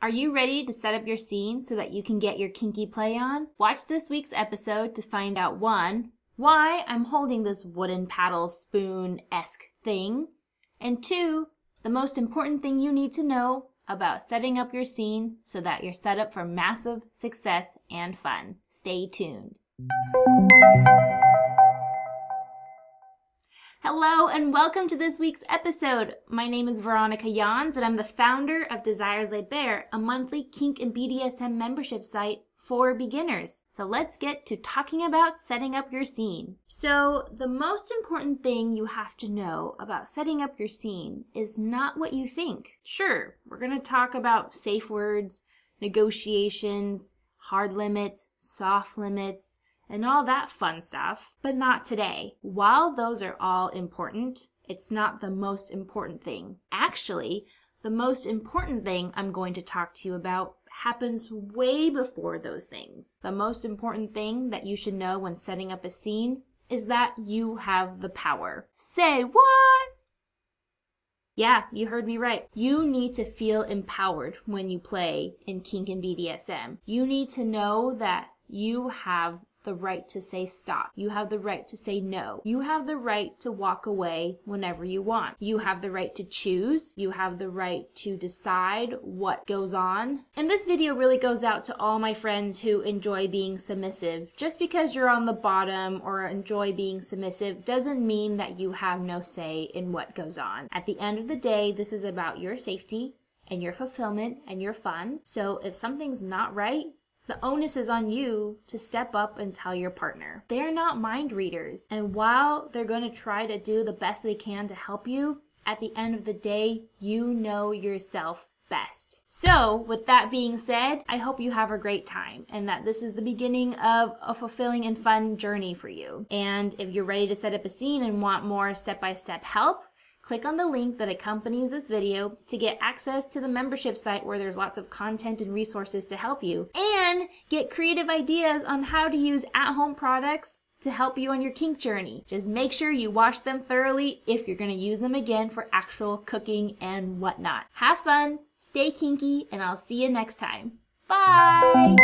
Are you ready to set up your scene so that you can get your kinky play on? Watch this week's episode to find out one, why I'm holding this wooden paddle spoon esque thing, and two, the most important thing you need to know about setting up your scene so that you're set up for massive success and fun. Stay tuned. Hello and welcome to this week's episode. My name is Veronica Jans and I'm the founder of Desires Laid Bare, a monthly kink and BDSM membership site for beginners. So let's get to talking about setting up your scene. So, the most important thing you have to know about setting up your scene is not what you think. Sure, we're going to talk about safe words, negotiations, hard limits, soft limits, and all that fun stuff, but not today. While those are all important, it's not the most important thing. Actually, the most important thing I'm going to talk to you about happens way before those things. The most important thing that you should know when setting up a scene is that you have the power. Say what? Yeah, you heard me right. You need to feel empowered when you play in kink and BDSM. You need to know that you have the right to say stop. You have the right to say no. You have the right to walk away whenever you want. You have the right to choose. You have the right to decide what goes on. And this video really goes out to all my friends who enjoy being submissive. Just because you're on the bottom or enjoy being submissive doesn't mean that you have no say in what goes on. At the end of the day, this is about your safety and your fulfillment and your fun. So if something's not right, the onus is on you to step up and tell your partner. They're not mind readers. And while they're going to try to do the best they can to help you, at the end of the day, you know yourself best. So, with that being said, I hope you have a great time and that this is the beginning of a fulfilling and fun journey for you. And if you're ready to set up a scene and want more step by step help, Click on the link that accompanies this video to get access to the membership site where there's lots of content and resources to help you and get creative ideas on how to use at-home products to help you on your kink journey. Just make sure you wash them thoroughly if you're going to use them again for actual cooking and whatnot. Have fun, stay kinky, and I'll see you next time. Bye!